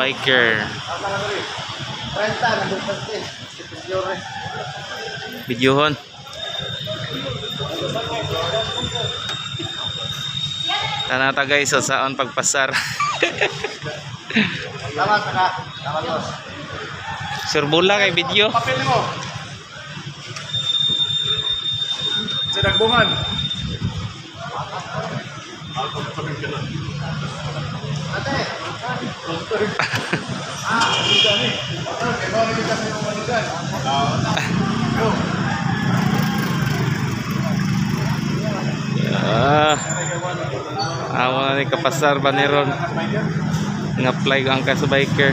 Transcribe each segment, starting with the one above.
Biker. 30, nandun pa siya. Videohon. Tanata guys, sa saan pagpasar. Tama, saka. Tama, boss. Surbula kay video. Papel mo. Ah. Amo na ni kapasar ba ni ron? Nga-apply ko Angkas Biker.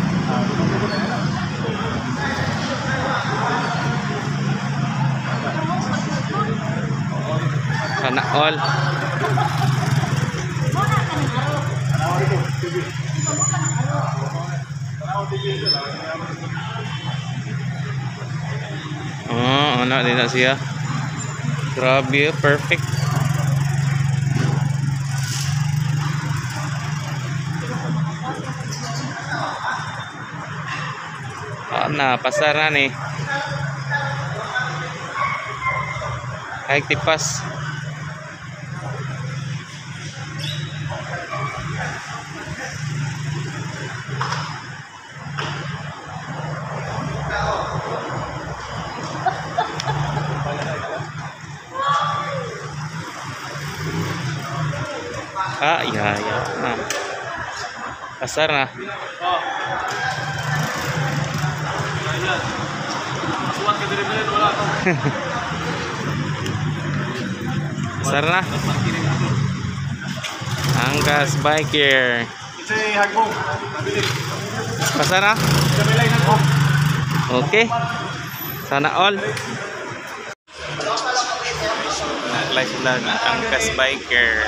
Sana all. Oh, ano din na siya. Grabe, perfect. Ah, na, pasaran eh. Ay, tipas. Ah, iya, iya. Nah. Pasar na. Suwat ka diri diri wala ko. Pasar na. Angkas Biker. Pasar na. Okay. Sana all. Sila ng Angkas Biker.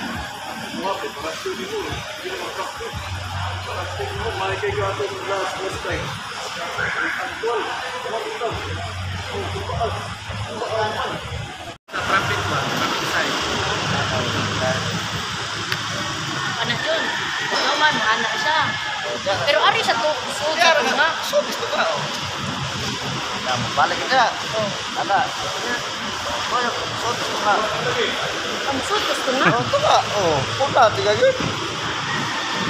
Pa. Palitan ha. Grabe. Dili lali mga fly og Angkas Biker. Awa. Maning pasaron. Ano yun? Naman, anak siya. Pero ari sa to, so sa to nga. balik ka. Oh, Tama. Oh, sot ko nga. ang suit gusto nga. Oh, ito nga. Oh, punta, tiga yun.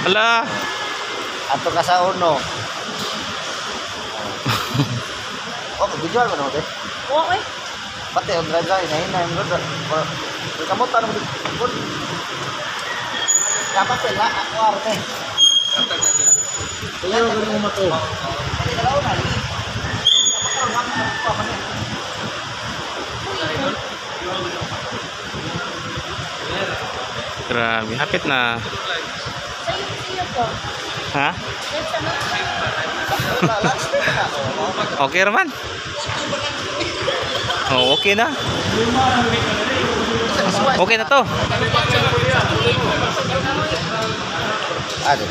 Ala. Ato ka sa uno. Oh, mag-visual mo naman, eh. Oo, eh. Pati, ang drive-drive, nahinay mo doon. Kamot, tanong mo doon. Dapat sila, ako arte. Kaya yung ganun mo to. Hindi ka na lagi. Grabe. Hapit na. Ha? Okay raman. Oh, okay na. Okay na to. Ano?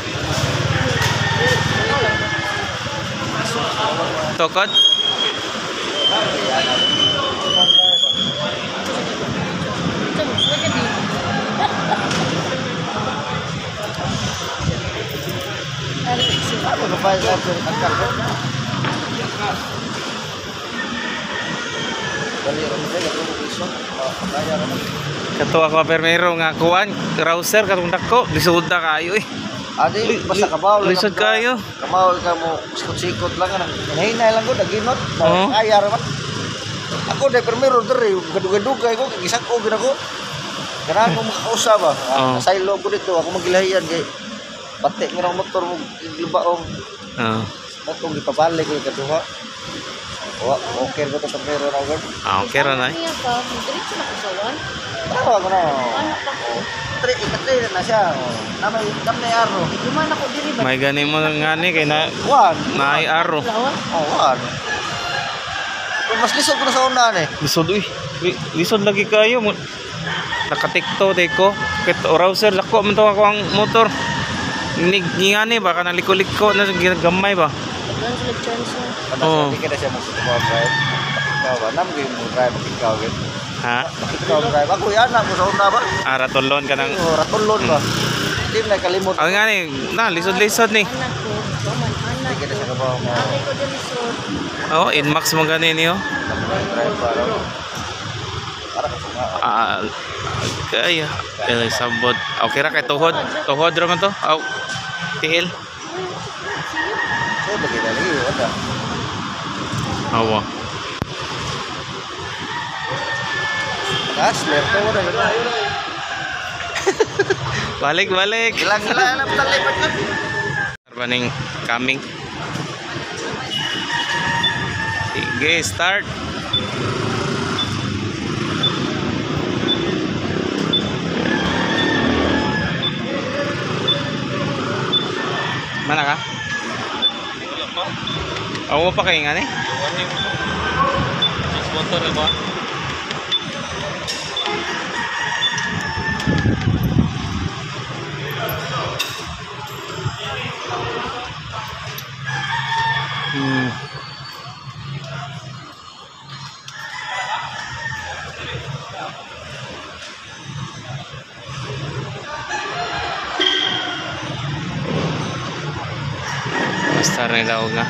Tokod. Oh. Kato ako permero nga kuan, rouser katong dako, lisod na kayo eh. Adi, basta kabaw lang. Lisod kayo. Kabaw ka mo, sikot-sikot lang. ano. Hinahinay lang ko, naginot. Oo. Kaya raman. Ako, dahil primero, dere, gadugay ko, isak ko, ginako. Ganaan ko? Oo. Ah, Sa ilog ko dito, ako magilahiyan kay pati nga ng motor mo, gibaong. Oh. Ako, gipabalik ko yung kaduha. Wa, okay ko ito primero na agad. Ah, okay ra na. eh. Niya ka, diretso na kusawan. Tara ko na. Anak pa ko. Tre, ikatri na siya. oh. Namay, namay aro. Duman ako diri ba? May gani mo nga ni kay na One. naay aro. Oh, one. Kung mas lisod ko na sa unahan eh. Lisod uy. Li- Lisod lagi kayo. Nakatikto tay ko. Ket rouser dako man to ako ang motor. Nig ngani ba kana liko-liko na ginagamay ba? Oo. siya, ka na siya magsutubaw drive. Ikaw ba? Nam kayo mo drive, ikaw gid. Ha? Ikaw drive. Ako yan ako sa una ba? Ara tolon ka nang Oh, ratulon ba? Hindi na kalimot. Ang nga ni, na lisod-lisod ni. Anak ko. Duman, anak ka na siya kabaw mo. Alay ko diri sod. Oh, inmax mo gani niyo. Drive para. Para ka nga. Ah, kaya eh sabot. Okay ra kay tuhod. Tuhod ra man to. Aw. Tiil. Awa. Gasler to wala na. Balik, balik. Ilang ilang alam talipat ka. Baning coming. Sige, start. Mana ka? Ako pa kayo nga ni? Motor ba? ఇలా ఉందా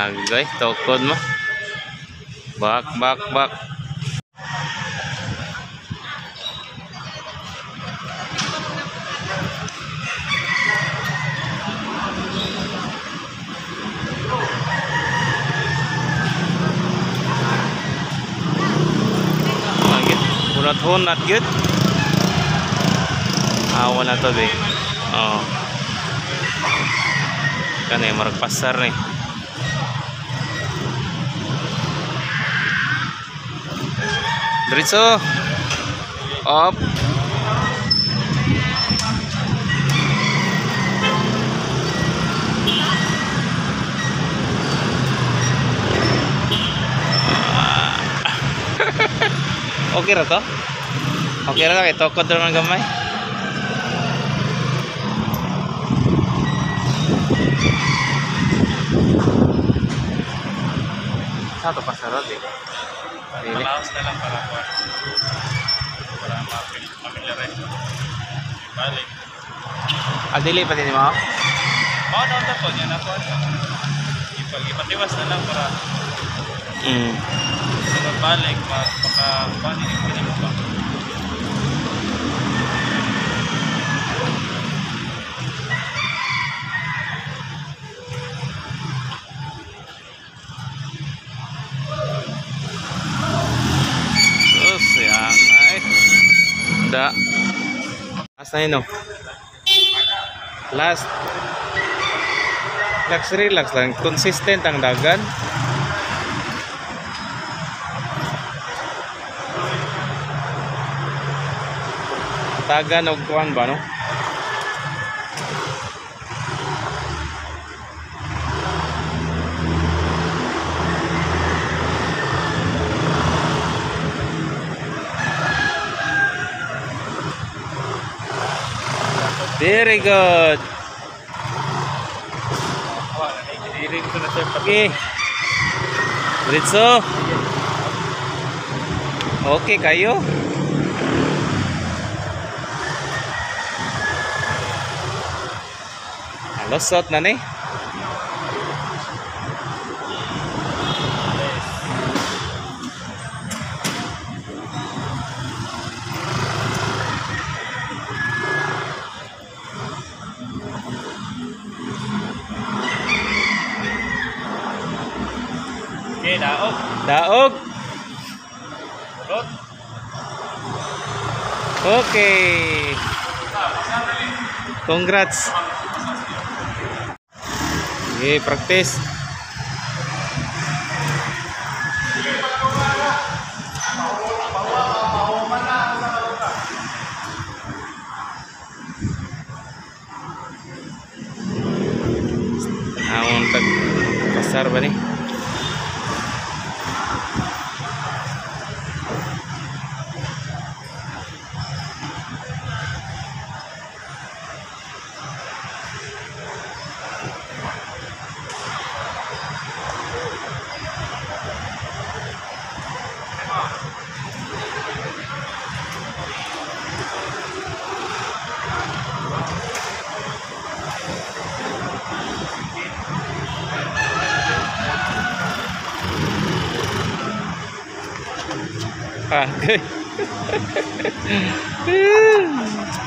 agay tokod mo back back back thôn at good. Awa na to be. Oh. Kani marag pasar ni. Diretso. Up. Okay ra to? Okay ra kay tokod ra man gamay. Sa to pasarot eh. Dili. Malaos na lang para kuha. Para mapilarize. Balik. Ah, dili pa din mo. Naon na po, yan na po. Ipag ipatiwas na lang para Mm. sa magbalik, ma- baka paano yung pinimo ba? Da. Last na yun oh. Last. Relax, relax lang. Consistent ang dagan. Tagan og kuan ba no? Very good. Okay. Diretso. Okay kayo. Halos sot na ni. Okay, daog. Daog. Kulot. Okay. Congrats. Okay, practice. Awon tag pasar ba ni? Ah, good.